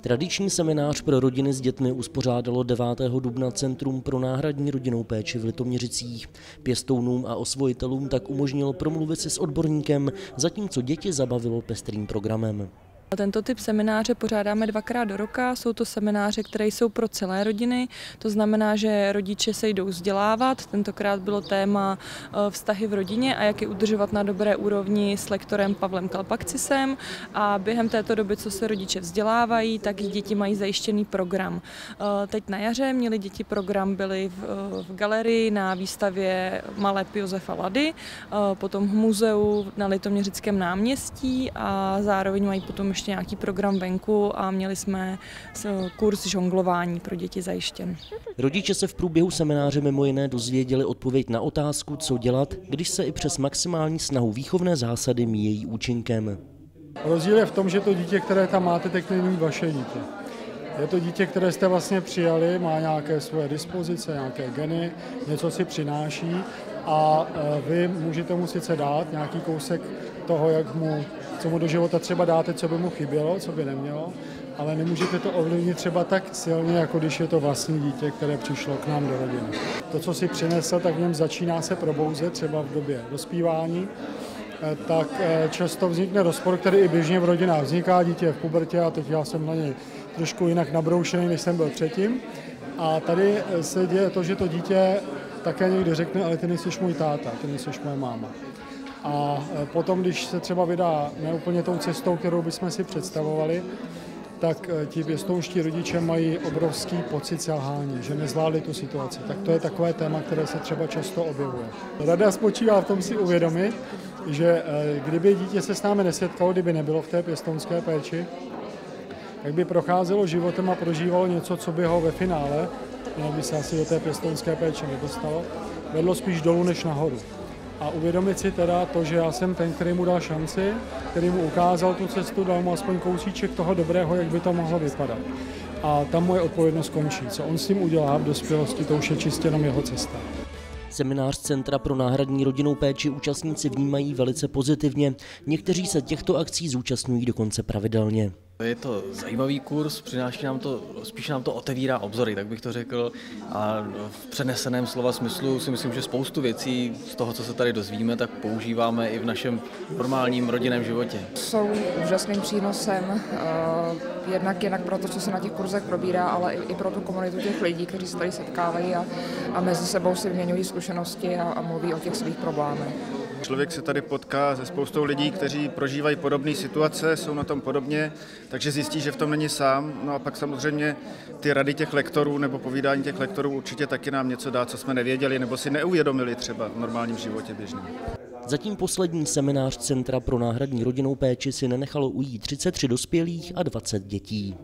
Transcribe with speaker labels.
Speaker 1: Tradiční seminář pro rodiny s dětmi uspořádalo 9. dubna Centrum pro náhradní rodinnou péči v Litoměřicích. Pěstounům a osvojitelům tak umožnilo promluvit si s odborníkem, zatímco děti zabavilo pestrým programem.
Speaker 2: Tento typ semináře pořádáme dvakrát do roka. Jsou to semináře, které jsou pro celé rodiny. To znamená, že rodiče se jdou vzdělávat. Tentokrát bylo téma eh, vztahy v rodině a jak je udržovat na dobré úrovni s lektorem Pavlem Kalpakcisem. A během této doby, co se rodiče vzdělávají, tak děti mají zajištěný program. Eh, teď na jaře měli děti program, byli v, eh, v galerii na výstavě Maleb Josefa Lady, potom v muzeu na Litoměřickém náměstí a zároveň mají potom ještě nějaký program venku a měli jsme kurz žonglování pro děti zajištěn.
Speaker 1: Rodiče se v průběhu semináře mimo jiné dozvěděli odpověď na otázku, co dělat, když se i přes maximální snahu výchovné zásady míjejí účinkem.
Speaker 3: Rozdíl je v tom, že to dítě, které tam máte, teď není vaše dítě. Je to dítě, které jste vlastně přijali, má nějaké svoje dispozice, nějaké geny, něco si přináší a e, vy můžete mu sice dát nějaký kousek toho, jak mu, co mu do života třeba dáte, co by mu chybělo, co by nemělo, ale nemůžete to ovlivnit třeba tak silně, jako když je to vlastní dítě, které přišlo k nám do rodiny. To, co si přinesl, tak v něm začíná se probouzet třeba v době dospívání, e, tak e, často vznikne rozpor, který i běžně v rodinách vzniká. Dítě v pubertě a teď já jsem na něj trošku jinak nabroušený, než jsem byl předtím. A tady se děje to, že to dítě také někdy řekne, ale ty nejsi můj táta, ty nejsi moje máma. A e, potom, když se třeba vydá neúplně tou cestou, kterou bychom si představovali, tak e, ti pěstounští rodiče mají obrovský pocit selhání, že nezvládli tu situaci. Tak to je takové téma, které se třeba často objevuje. Rada spočívá v tom si uvědomit, že e, kdyby dítě se s námi nesetkalo, kdyby nebylo v té pěstounské péči, tak by procházelo životem a prožívalo něco, co by ho ve finále, no by se asi do té pěstounské péče nedostalo, vedlo spíš dolů než nahoru. A uvědomit si teda to, že já jsem ten, který mu dal šanci, který mu ukázal tu cestu, dal mu aspoň kousíček toho dobrého, jak by to mohlo vypadat. A tam moje odpovědnost končí. Co on s tím udělá v dospělosti, to už je čistě jenom jeho cesta.
Speaker 1: Seminář Centra pro náhradní rodinnou péči účastníci vnímají velice pozitivně. Někteří se těchto akcí zúčastňují dokonce pravidelně.
Speaker 4: Je to zajímavý kurz, přináší nám to, spíš nám to otevírá obzory, tak bych to řekl. A v přeneseném slova smyslu si myslím, že spoustu věcí z toho, co se tady dozvíme, tak používáme i v našem normálním rodinném životě.
Speaker 5: Jsou úžasným přínosem, uh, jednak jednak pro to, co se na těch kurzech probírá, ale i, i pro tu komunitu těch lidí, kteří se tady setkávají a, a mezi sebou si vyměňují zkušenosti a, a mluví o těch svých problémech.
Speaker 6: Člověk se tady potká se spoustou lidí, kteří prožívají podobné situace, jsou na tom podobně, takže zjistí, že v tom není sám. No a pak samozřejmě ty rady těch lektorů nebo povídání těch lektorů určitě taky nám něco dá, co jsme nevěděli nebo si neuvědomili třeba v normálním životě běžným.
Speaker 1: Zatím poslední seminář Centra pro náhradní rodinnou péči si nenechalo ujít 33 dospělých a 20 dětí.